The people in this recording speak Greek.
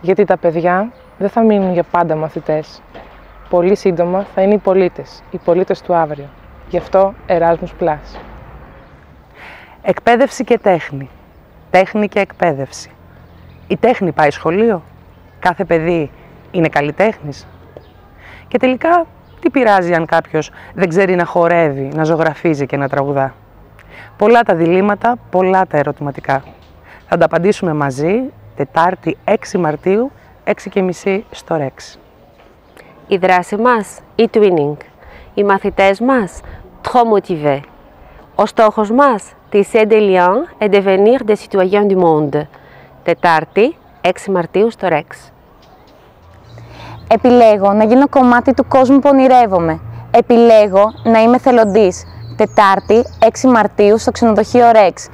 Γιατί τα παιδιά δεν θα μείνουν για πάντα μαθητές. Πολύ σύντομα θα είναι οι πολίτες, οι πολίτες του αύριο. Γι' αυτό Erasmus+. Εκπαίδευση και τέχνη. Τέχνη και εκπαίδευση. Η τέχνη πάει σχολείο. Κάθε παιδί είναι καλλιτέχνης. Και τελικά, τι πειράζει αν κάποιος δεν ξέρει να χορεύει, να ζωγραφίζει και να τραγουδά; Πολλά τα διλήμματα, πολλά τα ερωτηματικά. Θα τα απαντήσουμε μαζί, Τετάρτη 6 Μαρτίου, 6.30 στο Ρεξ. Η δράση μας, η twinning. Οι μαθητές μας, trop motivés. Ο στόχος μας, tisser des liens et devenir des citoyens du monde. Τετάρτη, 6 Μαρτίου στο Ρεξ. Επιλέγω να γίνω κομμάτι του κόσμου που ονειρεύομαι. Επιλέγω να είμαι θελοντής. Τετάρτη, 6 Μαρτίου, στο ξενοδοχείο Ρεξ.